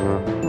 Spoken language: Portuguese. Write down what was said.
Música